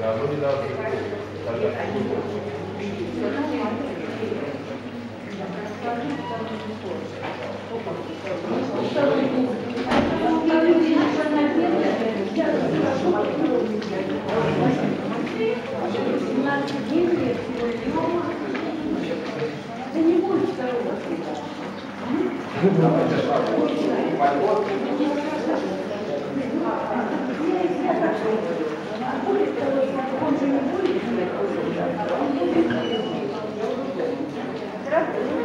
Да, ну не должны. Тогда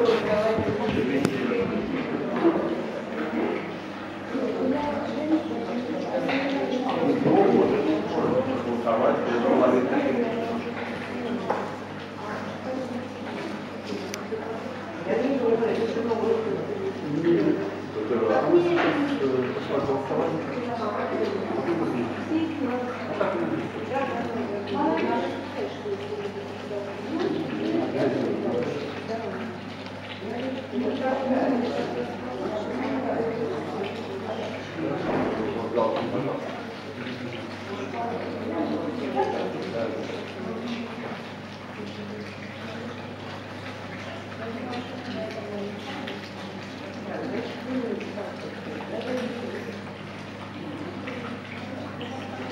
голосовать, голосовать.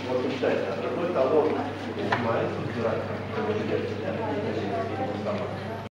Вот считайте, основной талон снимается, убирается,